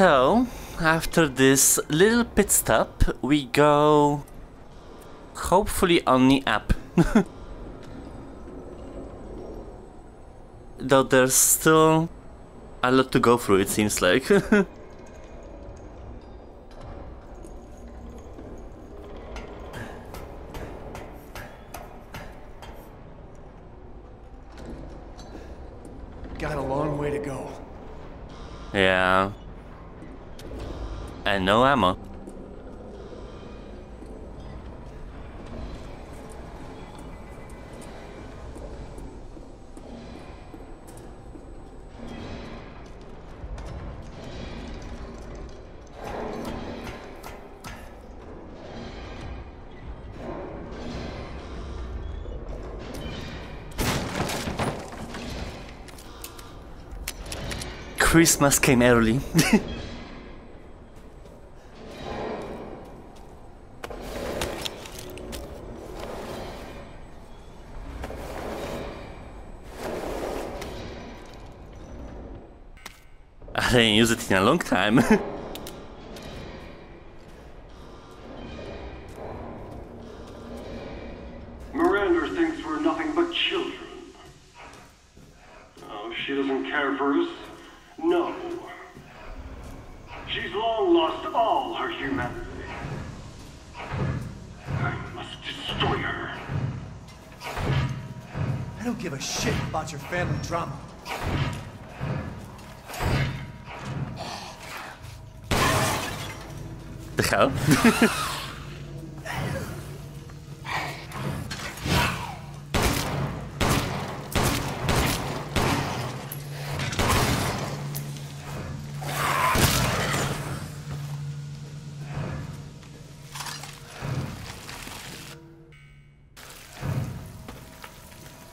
So, after this little pit stop, we go hopefully only up. Though there's still a lot to go through, it seems like. No ammo. Christmas came early. I didn't use it in a long time. Miranda thinks we're nothing but children. Oh, she doesn't care for us? No. She's long lost all her humanity. I must destroy her. I don't give a shit about your family drama.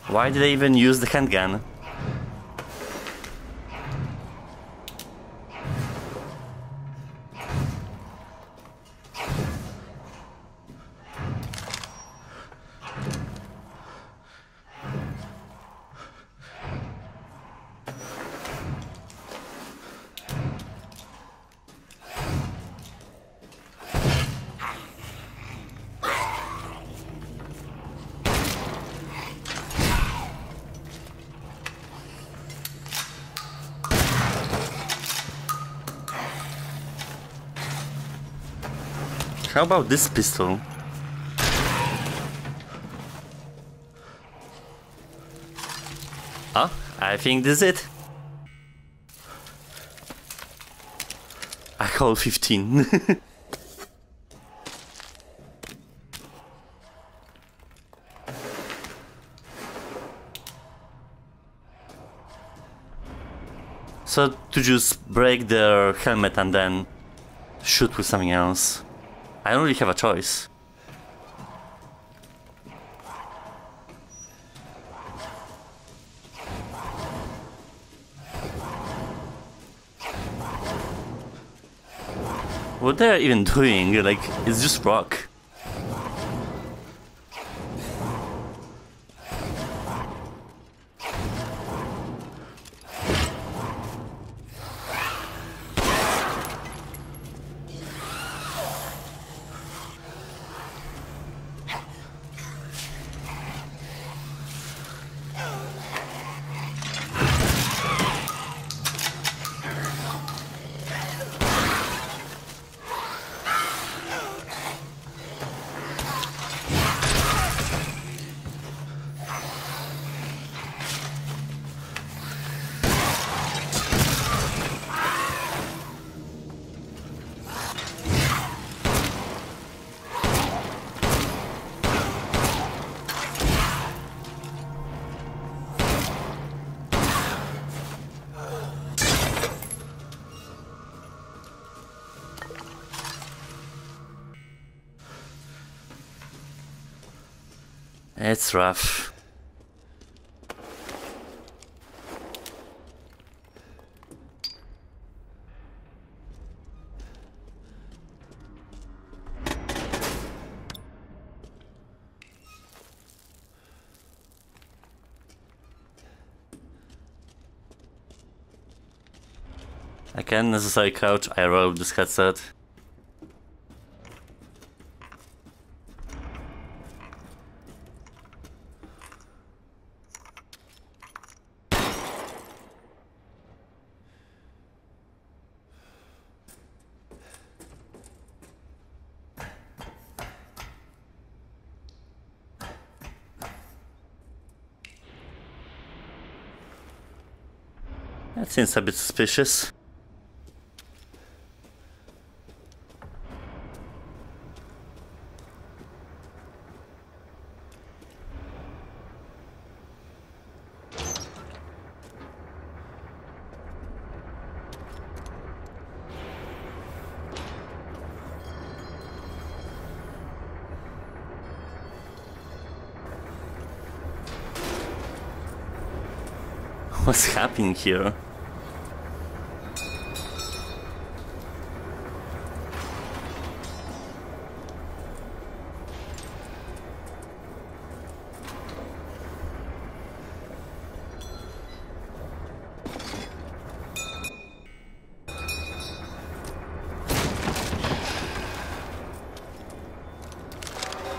Why did they even use the handgun? How about this pistol? Ah, I think this is it. I call 15. so to just break their helmet and then shoot with something else. I don't really have a choice. What they're even doing, like, it's just rock. It's rough. I can't necessarily iCouch. I rolled this headset. That seems a bit suspicious. What's happening here?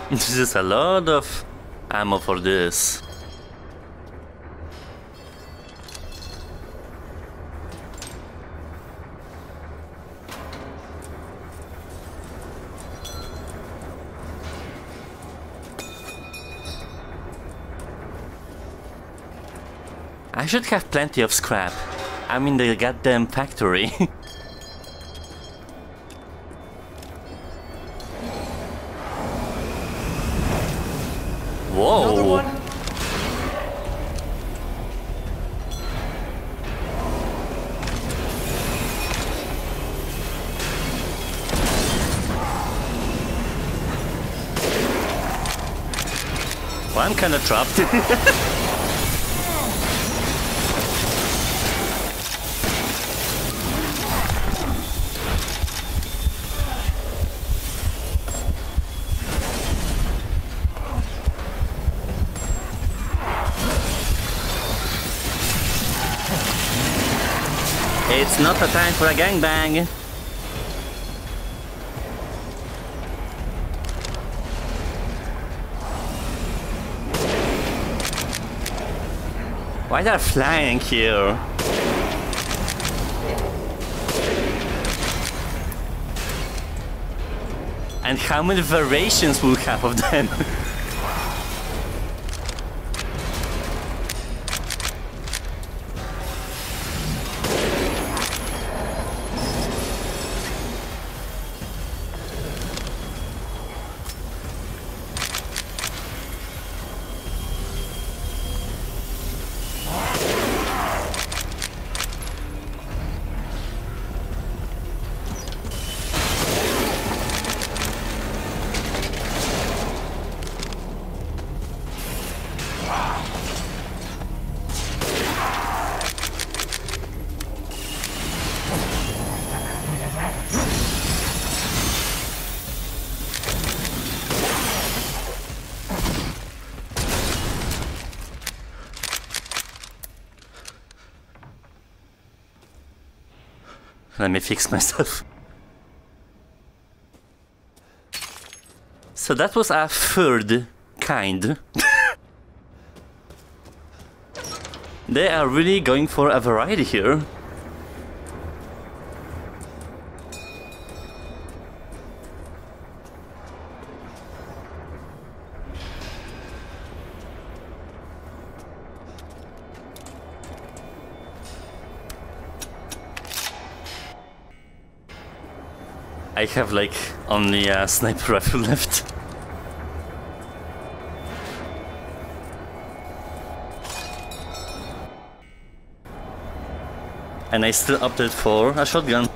This is a lot of ammo for this. I should have plenty of scrap. I'm in the goddamn factory. Whoa! Another one? Well, I'm kinda trapped. not a time for a gangbang. Why are flying here? And how many variations will have of them? Let me fix myself. So that was a third kind. they are really going for a variety here. I have like only a sniper rifle left. And I still opted for a shotgun.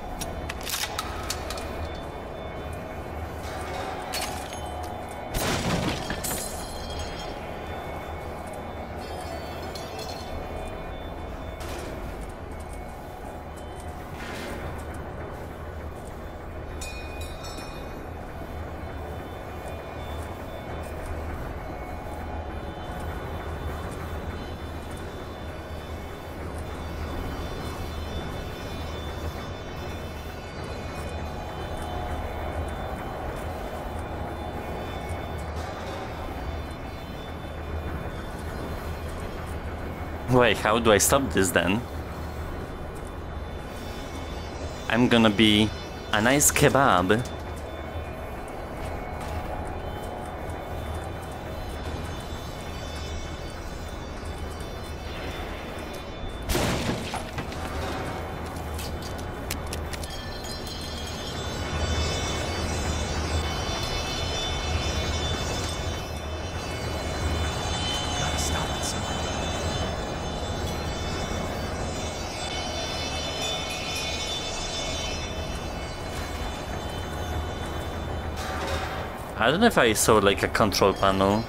Wait, how do I stop this then? I'm gonna be a nice kebab. I don't know if I saw like a control panel.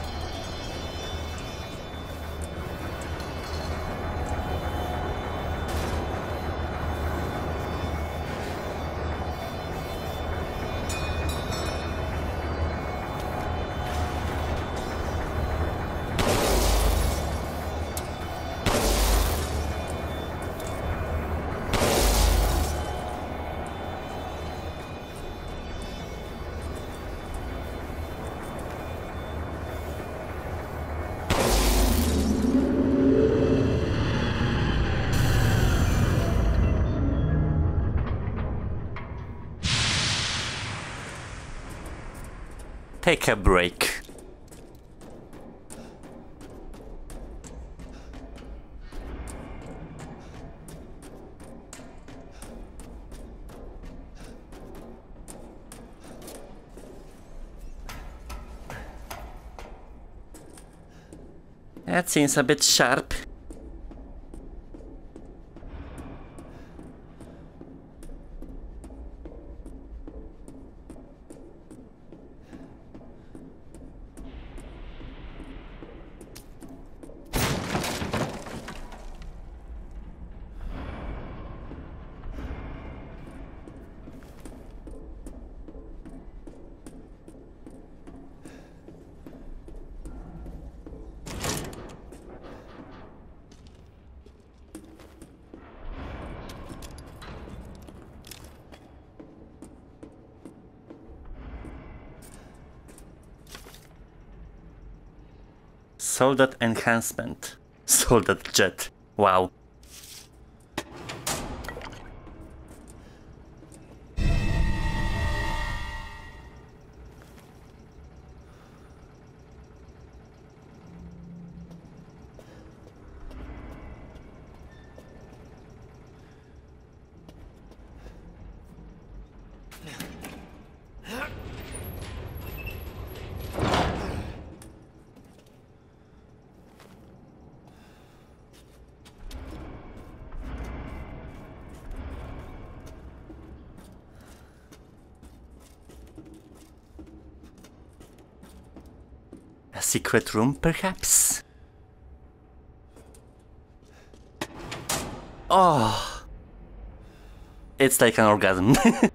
Take a break. That seems a bit sharp. Soldat enhancement. Soldat jet. Wow. Secret room, perhaps? Oh. It's like an orgasm.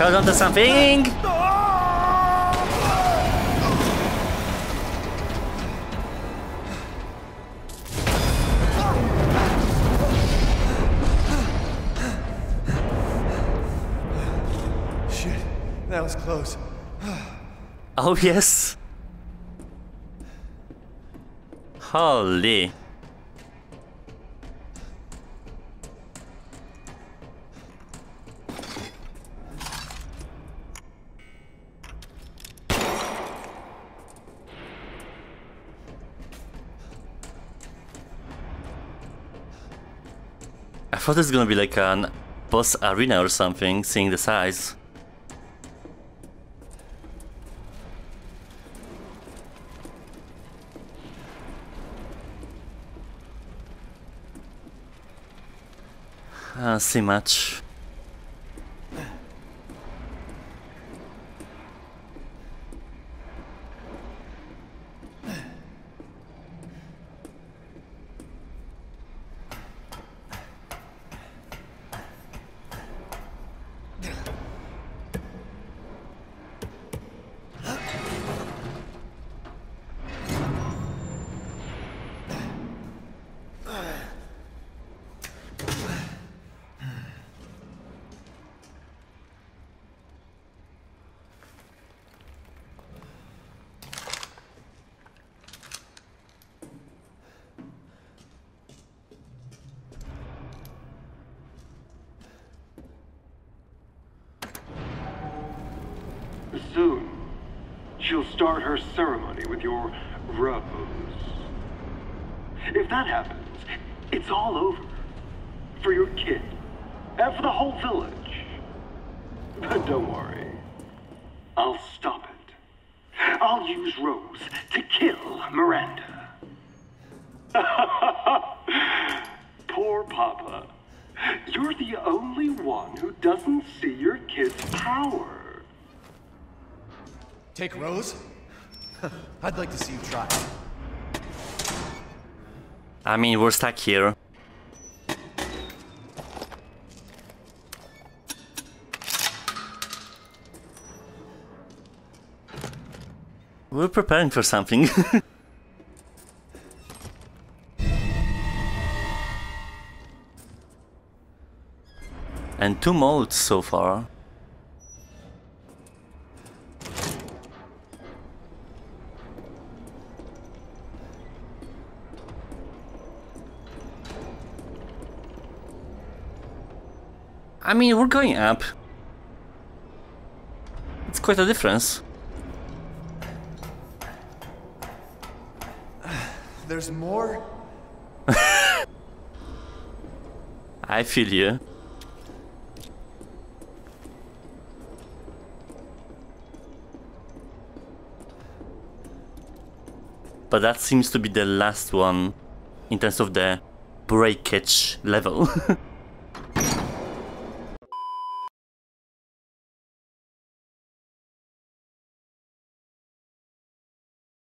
Hold on to something. Shit, that was close. Oh, yes. Holy. thought it's gonna be like an boss arena or something, seeing the size. I see much. She'll start her ceremony with your rose. If that happens, it's all over. For your kid. And for the whole village. But don't worry. I'll stop it. I'll use Rose to kill Miranda. Poor Papa. You're the only one who doesn't see your kid's power. Take Rose? I'd like to see you try. I mean, we're stuck here. We're preparing for something. and two modes so far. I mean, we're going up. It's quite a difference. There's more? I feel you. But that seems to be the last one in terms of the breakage level.